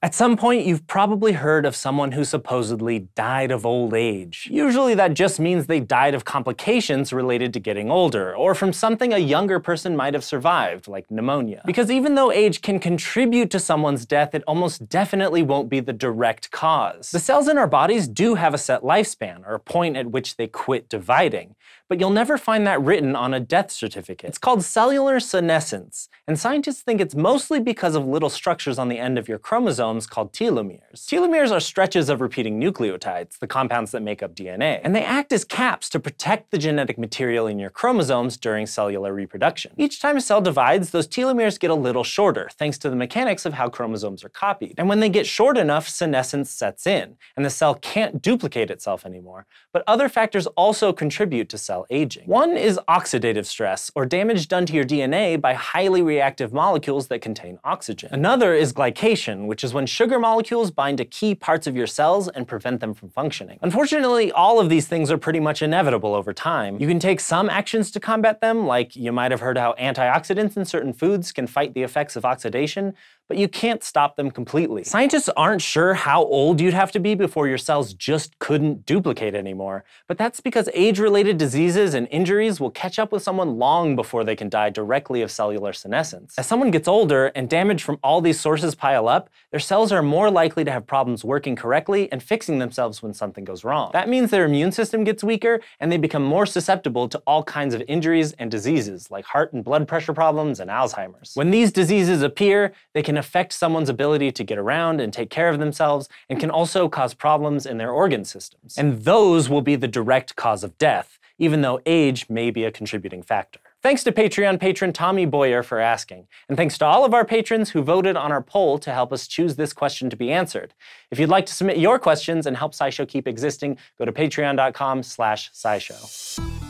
At some point, you've probably heard of someone who supposedly died of old age. Usually that just means they died of complications related to getting older, or from something a younger person might have survived, like pneumonia. Because even though age can contribute to someone's death, it almost definitely won't be the direct cause. The cells in our bodies do have a set lifespan, or a point at which they quit dividing, but you'll never find that written on a death certificate. It's called cellular senescence, and scientists think it's mostly because of little structures on the end of your called telomeres. Telomeres are stretches of repeating nucleotides, the compounds that make up DNA, and they act as caps to protect the genetic material in your chromosomes during cellular reproduction. Each time a cell divides, those telomeres get a little shorter, thanks to the mechanics of how chromosomes are copied. And when they get short enough, senescence sets in, and the cell can't duplicate itself anymore. But other factors also contribute to cell cell aging. One is oxidative stress, or damage done to your DNA by highly reactive molecules that contain oxygen. Another is glycation, which is when sugar molecules bind to key parts of your cells and prevent them from functioning. Unfortunately, all of these things are pretty much inevitable over time. You can take some actions to combat them, like you might have heard how antioxidants in certain foods can fight the effects of oxidation, but you can't stop them completely. Scientists aren't sure how old you'd have to be before your cells just couldn't duplicate anymore, but that's because age-related diseases and injuries will catch up with someone long before they can die directly of cellular senescence. As someone gets older and damage from all these sources pile up, their cells are more likely to have problems working correctly and fixing themselves when something goes wrong. That means their immune system gets weaker and they become more susceptible to all kinds of injuries and diseases like heart and blood pressure problems and Alzheimer's. When these diseases appear, they affect someone's ability to get around and take care of themselves and can also cause problems in their organ systems. And those will be the direct cause of death, even though age may be a contributing factor. Thanks to Patreon patron Tommy Boyer for asking, and thanks to all of our patrons who voted on our poll to help us choose this question to be answered. If you'd like to submit your questions and help SciShow keep existing, go to patreon.com slash scishow.